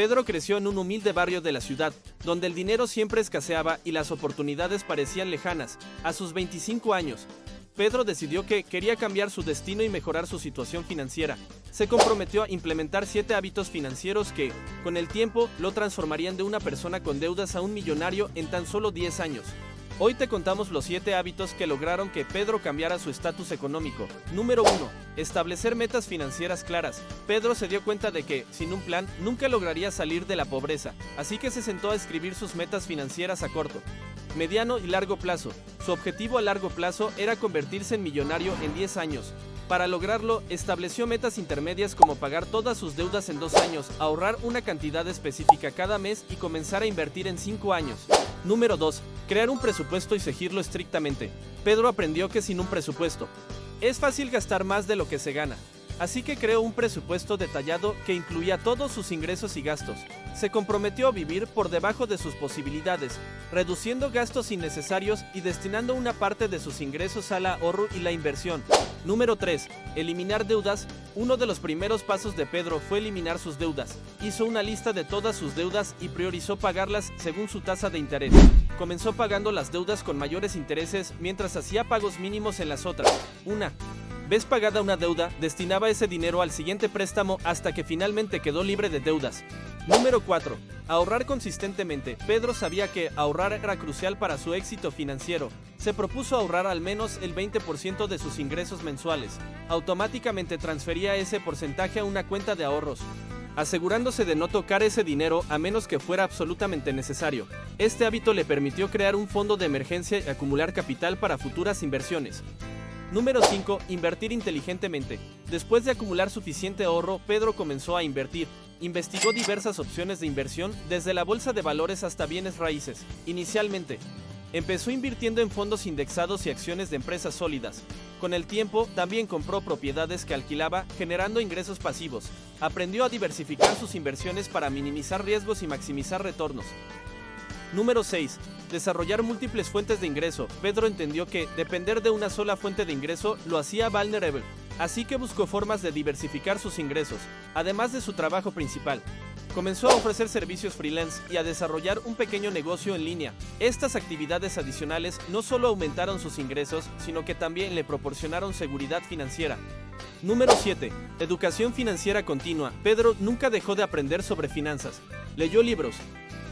Pedro creció en un humilde barrio de la ciudad, donde el dinero siempre escaseaba y las oportunidades parecían lejanas. A sus 25 años, Pedro decidió que quería cambiar su destino y mejorar su situación financiera. Se comprometió a implementar siete hábitos financieros que, con el tiempo, lo transformarían de una persona con deudas a un millonario en tan solo 10 años. Hoy te contamos los 7 hábitos que lograron que Pedro cambiara su estatus económico. Número 1. Establecer metas financieras claras. Pedro se dio cuenta de que, sin un plan, nunca lograría salir de la pobreza, así que se sentó a escribir sus metas financieras a corto, mediano y largo plazo. Su objetivo a largo plazo era convertirse en millonario en 10 años. Para lograrlo, estableció metas intermedias como pagar todas sus deudas en dos años, ahorrar una cantidad específica cada mes y comenzar a invertir en 5 años. Número 2. Crear un presupuesto y seguirlo estrictamente. Pedro aprendió que sin un presupuesto, es fácil gastar más de lo que se gana. Así que creó un presupuesto detallado que incluía todos sus ingresos y gastos. Se comprometió a vivir por debajo de sus posibilidades, reduciendo gastos innecesarios y destinando una parte de sus ingresos al ahorro y la inversión. Número 3. Eliminar deudas. Uno de los primeros pasos de Pedro fue eliminar sus deudas. Hizo una lista de todas sus deudas y priorizó pagarlas según su tasa de interés. Comenzó pagando las deudas con mayores intereses mientras hacía pagos mínimos en las otras. Una vez pagada una deuda, destinaba ese dinero al siguiente préstamo hasta que finalmente quedó libre de deudas. Número 4. Ahorrar consistentemente. Pedro sabía que ahorrar era crucial para su éxito financiero. Se propuso ahorrar al menos el 20% de sus ingresos mensuales. Automáticamente transfería ese porcentaje a una cuenta de ahorros asegurándose de no tocar ese dinero a menos que fuera absolutamente necesario. Este hábito le permitió crear un fondo de emergencia y acumular capital para futuras inversiones. Número 5. Invertir inteligentemente. Después de acumular suficiente ahorro, Pedro comenzó a invertir. Investigó diversas opciones de inversión, desde la bolsa de valores hasta bienes raíces. Inicialmente, empezó invirtiendo en fondos indexados y acciones de empresas sólidas. Con el tiempo, también compró propiedades que alquilaba, generando ingresos pasivos. Aprendió a diversificar sus inversiones para minimizar riesgos y maximizar retornos. Número 6. Desarrollar múltiples fuentes de ingreso. Pedro entendió que depender de una sola fuente de ingreso lo hacía vulnerable, así que buscó formas de diversificar sus ingresos, además de su trabajo principal. Comenzó a ofrecer servicios freelance y a desarrollar un pequeño negocio en línea. Estas actividades adicionales no solo aumentaron sus ingresos, sino que también le proporcionaron seguridad financiera. Número 7. Educación financiera continua. Pedro nunca dejó de aprender sobre finanzas. Leyó libros,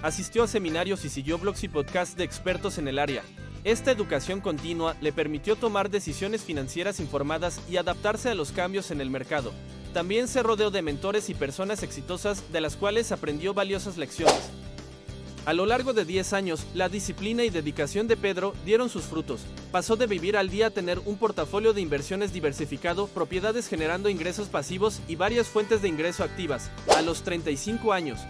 Asistió a seminarios y siguió blogs y podcasts de expertos en el área. Esta educación continua le permitió tomar decisiones financieras informadas y adaptarse a los cambios en el mercado. También se rodeó de mentores y personas exitosas de las cuales aprendió valiosas lecciones. A lo largo de 10 años, la disciplina y dedicación de Pedro dieron sus frutos. Pasó de vivir al día a tener un portafolio de inversiones diversificado, propiedades generando ingresos pasivos y varias fuentes de ingreso activas. A los 35 años,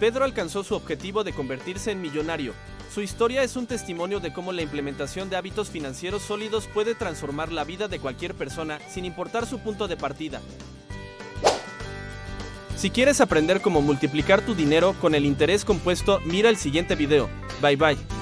Pedro alcanzó su objetivo de convertirse en millonario. Su historia es un testimonio de cómo la implementación de hábitos financieros sólidos puede transformar la vida de cualquier persona sin importar su punto de partida. Si quieres aprender cómo multiplicar tu dinero con el interés compuesto, mira el siguiente video. Bye bye.